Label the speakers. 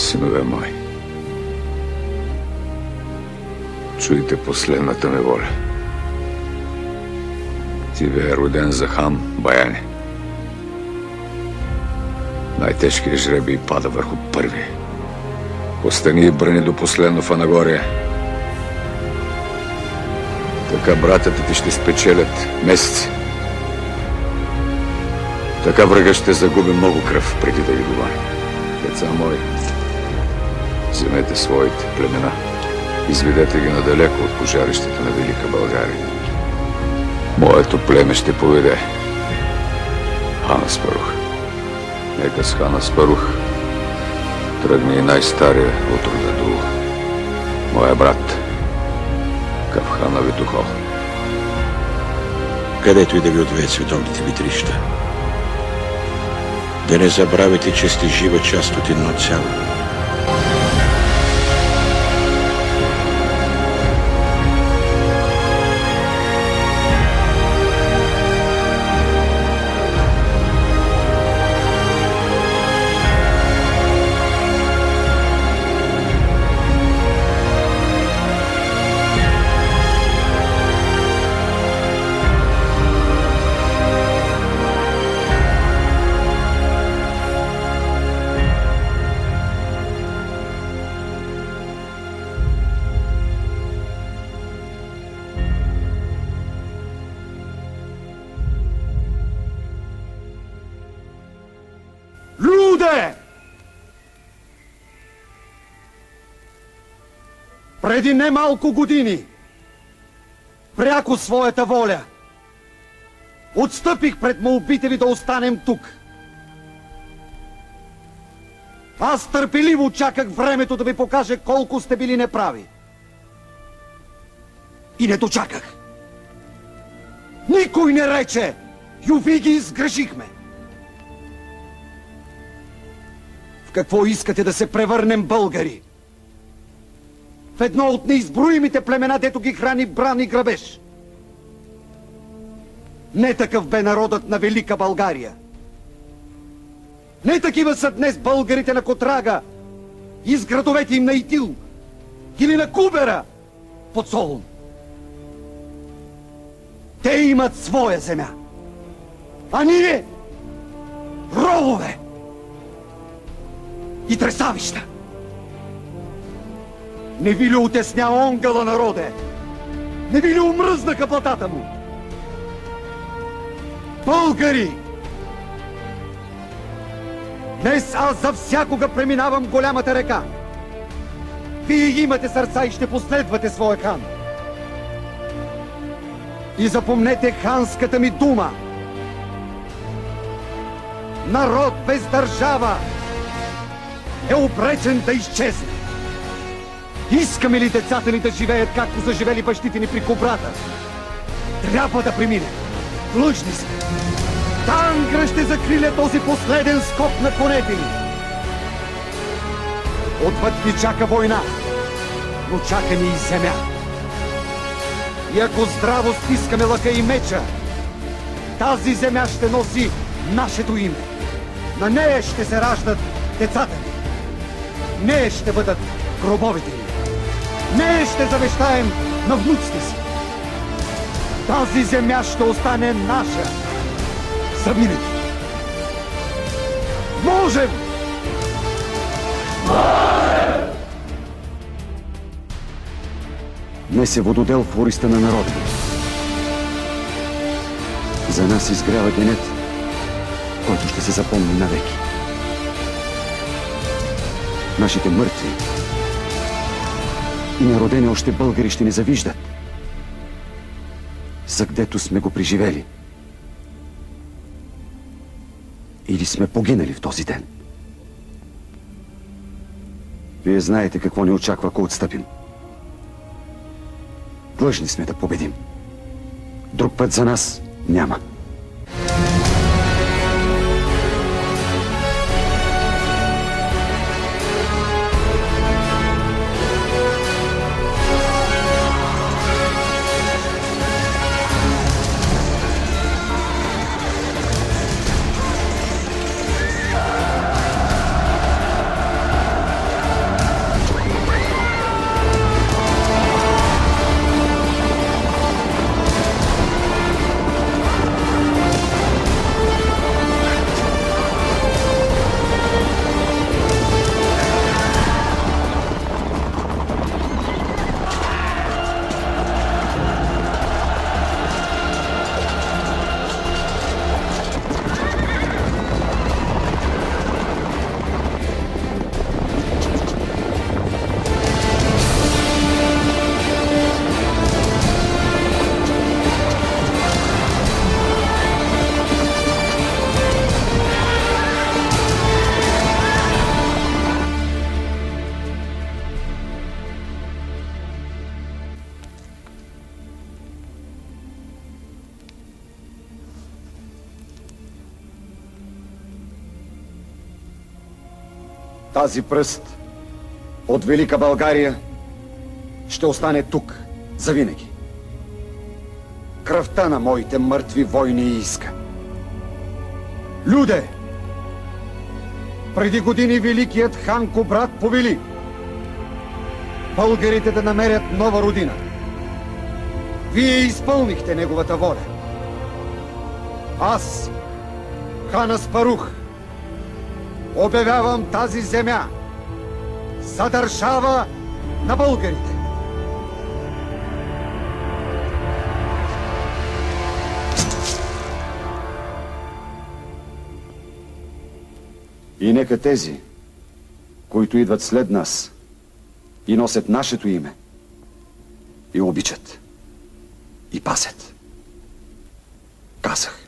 Speaker 1: Синове мои, чуйте последната ми воля. Ти бе роден за хан, Баяне. Най-тежкият жребий пада върху първи. Остани и брани до последно Фанагория. Така братята ти ще спечелят месеци. Така врага ще загуби много кръв преди да ги добави. Деца мои, вземете своите племена. Изведете ги надалеко от пожарищата на Велика България. Моето племе ще поведе. Хана Спарух. Нека с Хана Спарух тръгне и най-стария от рода Дул. Моя брат. Кавхана Витухол.
Speaker 2: Където и да ви отвеят световните витрища. Да не забравяйте, че сте жива част от едно цяло.
Speaker 3: Преди немалко години, пряко своята воля, отстъпих пред молбите ви да останем тук. Аз търпеливо чаках времето да ви покаже колко сте били неправи. И не дочаках. Никой не рече, Ювиги сгрешихме. В какво искате да се превърнем българи? Едно от неизброимите племена, дето ги храни бран и грабеж. Не такъв бе народът на Велика България. Не такива са днес българите на Котрага, из градовете им на Итил или на Кубера под Солун. Те имат своя земя. А ние – ровове и тресавища. Не ви ли отесня онгъла народе? Не ви ли омръзнаха платата му? Българи! Днес аз за всякога преминавам голямата река. Вие имате сърца и ще последвате своя хан. И запомнете ханската ми дума. Народ без държава е обречен да изчезне. Искаме ли децата ни да живеят както са живели бащите ни при кобрата? Трябва да премине. Длъжни сме. Тангра ще закриля този последен скок на конете ни. Отвъд ни чака война, но чака ни и земя. И ако здраво стискаме лъка и меча, тази земя ще носи нашето име. На нея ще се раждат децата ни. Не ще бъдат гробовите ни. Не ще завещаем на внуците си. Тази земя ще остане наша за винаги. Можем! Днес е вододел в хориста на народа. За нас изгрява денят, който ще се запомни навеки. Нашите мъртви и народени още българи ще ни завиждат. За гдето сме го преживели. Или сме погинали в този ден. Вие знаете какво ни очаква, ако отстъпим. Длъжни сме да победим. Друг път за нас няма. Тази пръст от Велика България ще остане тук завинаги. Кръвта на моите мъртви войни иска. Люде! Преди години великият хан Кобрат повели българите да намерят нова родина. Вие изпълнихте неговата воля. Аз, хана Спарух, обявявам тази земя за държава на българите. И нека тези, които идват след нас и носят нашето име, и обичат, и пасят. Казах.